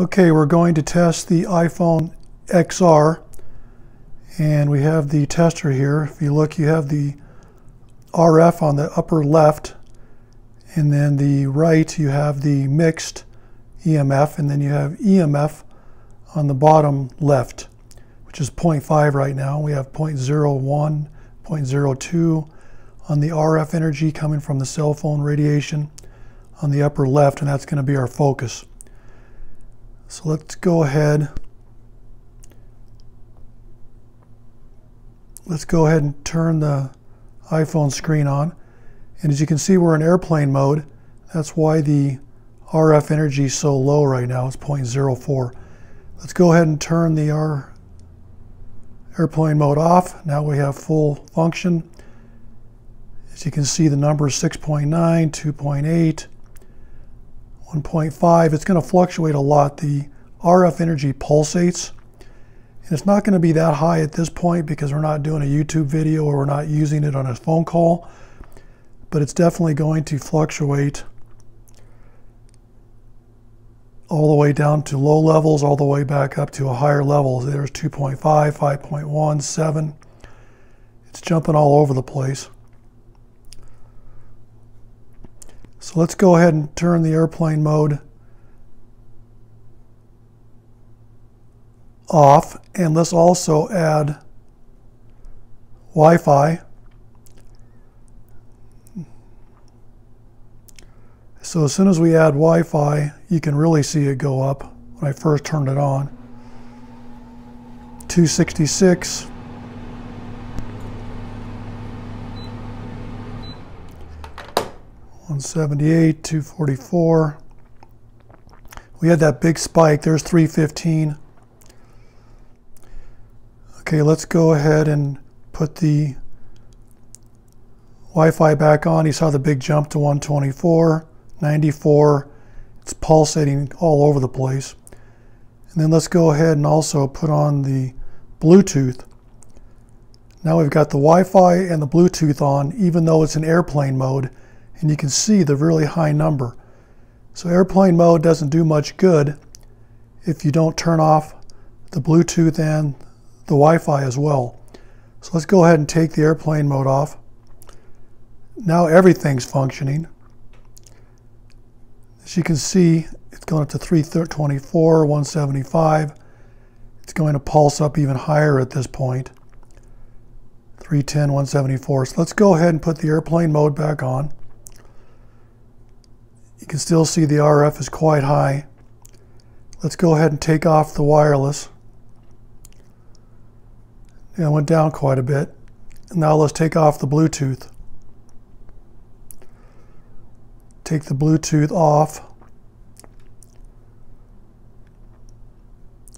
Okay, we're going to test the iPhone XR and we have the tester here. If you look, you have the RF on the upper left and then the right you have the mixed EMF and then you have EMF on the bottom left which is 0.5 right now. We have 0.01, 0.02 on the RF energy coming from the cell phone radiation on the upper left and that's going to be our focus. So let's go ahead. Let's go ahead and turn the iPhone screen on. And as you can see, we're in airplane mode. That's why the RF energy is so low right now. It's 0.04. Let's go ahead and turn the R airplane mode off. Now we have full function. As you can see, the number is 6.9, 2.8, 1.5. It's going to fluctuate a lot. The RF energy pulsates. And it's not going to be that high at this point because we're not doing a YouTube video or we're not using it on a phone call. But it's definitely going to fluctuate all the way down to low levels, all the way back up to a higher level. There's 2.5, 5.1, 7. It's jumping all over the place. So let's go ahead and turn the airplane mode off and let's also add Wi-Fi. So as soon as we add Wi-Fi, you can really see it go up when I first turned it on. 266. One seventy eight, two forty four. We had that big spike. There's 315. Okay, let's go ahead and put the Wi-Fi back on. You saw the big jump to 124, 94. It's pulsating all over the place. And then let's go ahead and also put on the Bluetooth. Now we've got the Wi-Fi and the Bluetooth on, even though it's in airplane mode, and you can see the really high number. So airplane mode doesn't do much good if you don't turn off the Bluetooth and the Wi-Fi as well. So let's go ahead and take the airplane mode off. Now everything's functioning. As you can see, it's going up to 324, 175. It's going to pulse up even higher at this point. 310, 174. So let's go ahead and put the airplane mode back on. You can still see the RF is quite high. Let's go ahead and take off the wireless. Yeah, it went down quite a bit. Now let's take off the Bluetooth. Take the Bluetooth off.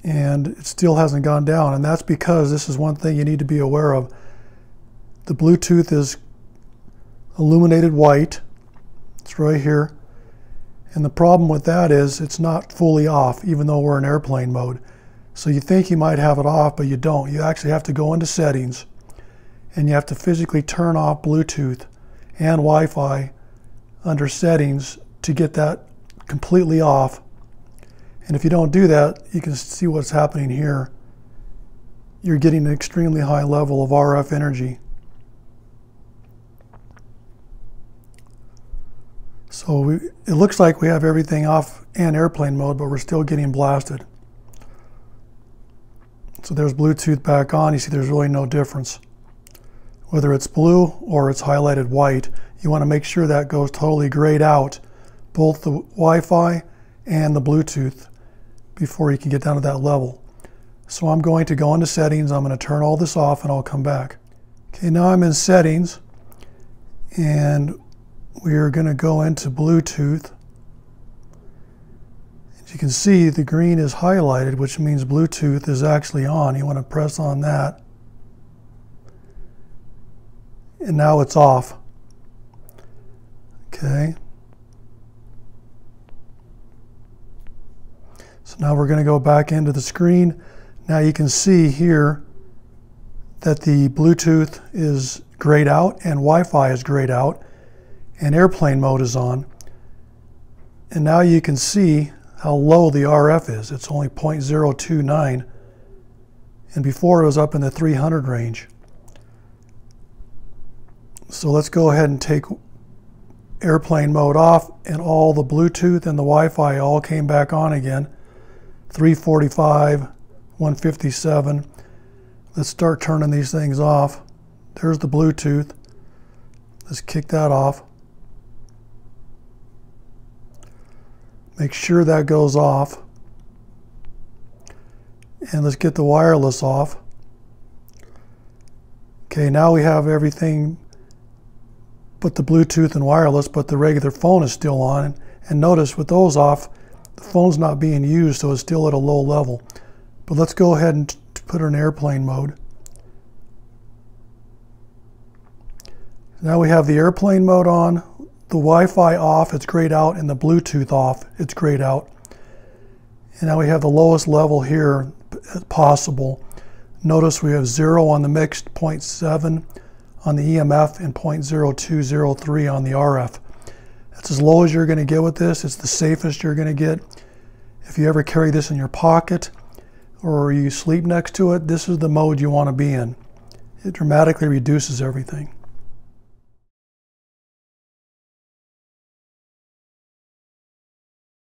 And it still hasn't gone down. And that's because this is one thing you need to be aware of. The Bluetooth is illuminated white. It's right here. And the problem with that is it's not fully off, even though we're in airplane mode. So you think you might have it off, but you don't. You actually have to go into settings and you have to physically turn off Bluetooth and Wi-Fi under settings to get that completely off. And if you don't do that, you can see what's happening here. You're getting an extremely high level of RF energy. So we, it looks like we have everything off and airplane mode, but we're still getting blasted. So there's Bluetooth back on. You see there's really no difference. Whether it's blue or it's highlighted white, you want to make sure that goes totally grayed out, both the Wi-Fi and the Bluetooth, before you can get down to that level. So I'm going to go into settings. I'm going to turn all this off and I'll come back. Okay, now I'm in settings and we are going to go into Bluetooth. As you can see, the green is highlighted, which means Bluetooth is actually on. You want to press on that. And now it's off. Okay. So now we're going to go back into the screen. Now you can see here that the Bluetooth is grayed out and Wi-Fi is grayed out and airplane mode is on. And now you can see how low the RF is. It's only 0.029 and before it was up in the 300 range. So let's go ahead and take airplane mode off and all the Bluetooth and the Wi-Fi all came back on again. 345, 157. Let's start turning these things off. There's the Bluetooth. Let's kick that off. Make sure that goes off. And let's get the wireless off. Okay, now we have everything but the Bluetooth and wireless, but the regular phone is still on. And notice with those off, the phone's not being used, so it's still at a low level. But let's go ahead and put it in airplane mode. Now we have the airplane mode on the Wi-Fi off, it's grayed out, and the Bluetooth off, it's grayed out. And now we have the lowest level here possible. Notice we have zero on the mixed, 0.7 on the EMF, and 0.0203 on the RF. That's as low as you're going to get with this. It's the safest you're going to get. If you ever carry this in your pocket or you sleep next to it, this is the mode you want to be in. It dramatically reduces everything.